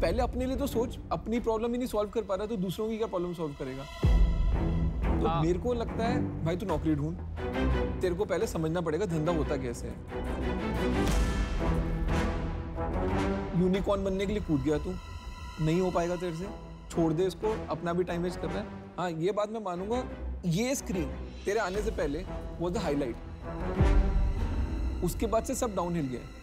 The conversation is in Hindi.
पहले अपने लिए तो सोच अपनी प्रॉब्लम ही नहीं सॉल्व कर पा रहा तो दूसरों की क्या प्रॉब्लम सॉल्व करेगा? तो हाँ। मेरे को लगता है भाई तू नौकरी ढूंढ। तेरे को पहले समझना पड़ेगा धंधा होता कैसे है। यूनिकॉर्न बनने के लिए कूद गया तू। नहीं हो पाएगा तेरे से। छोड़ दे इसको अपना भी टाइम वेस्ट कर रहा है। हाँ ये बात मैं मानूँगा ये स्क्रीन तेरे आने से पहले वो द हाईलाइट उसके बाद से सब डाउन हिल गया है।